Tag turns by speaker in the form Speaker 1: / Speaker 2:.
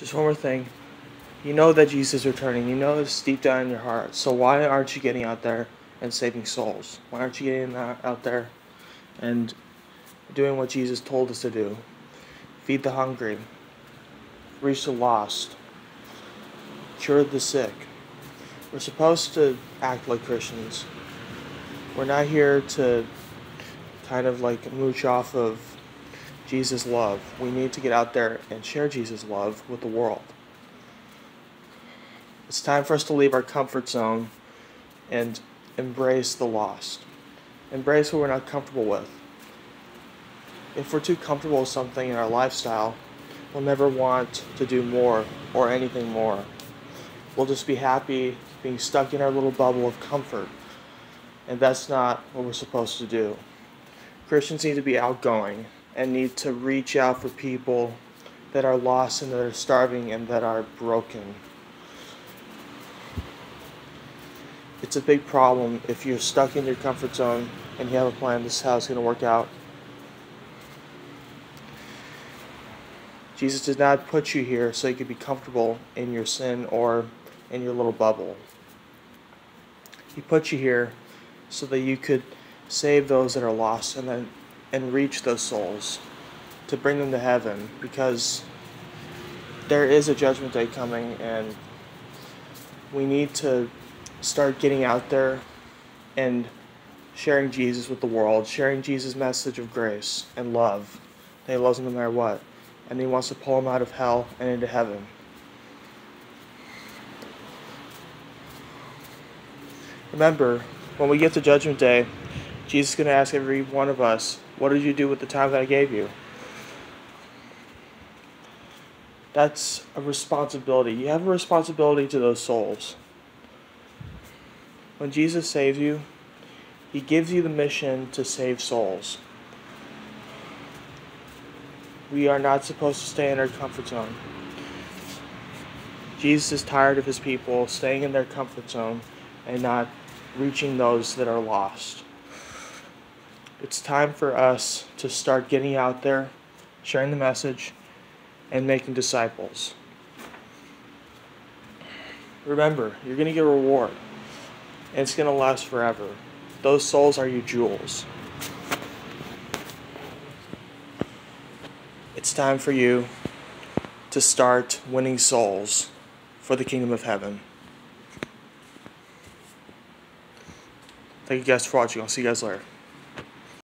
Speaker 1: just one more thing. You know that Jesus is returning. You know this deep down in your heart. So why aren't you getting out there and saving souls? Why aren't you getting out there and doing what Jesus told us to do? Feed the hungry, reach the lost, cure the sick. We're supposed to act like Christians. We're not here to kind of like mooch off of Jesus' love. We need to get out there and share Jesus' love with the world. It's time for us to leave our comfort zone and embrace the lost. Embrace what we're not comfortable with. If we're too comfortable with something in our lifestyle, we'll never want to do more or anything more. We'll just be happy being stuck in our little bubble of comfort. And that's not what we're supposed to do. Christians need to be outgoing and need to reach out for people that are lost and that are starving and that are broken. It's a big problem if you're stuck in your comfort zone and you have a plan, this is how it's going to work out. Jesus did not put you here so you could be comfortable in your sin or in your little bubble. He put you here so that you could save those that are lost and then and reach those souls to bring them to heaven because there is a judgment day coming and we need to start getting out there and sharing Jesus with the world, sharing Jesus' message of grace and love. He loves them no matter what. And he wants to pull them out of hell and into heaven. Remember, when we get to Judgment Day, Jesus is going to ask every one of us, What did you do with the time that I gave you? That's a responsibility. You have a responsibility to those souls. When Jesus saves you, he gives you the mission to save souls. We are not supposed to stay in our comfort zone. Jesus is tired of his people staying in their comfort zone and not reaching those that are lost. It's time for us to start getting out there, sharing the message, and making disciples. Remember, you're going to get a reward, and it's going to last forever. Those souls are your jewels. It's time for you to start winning souls for the kingdom of heaven. Thank you guys for watching. I'll see you guys later.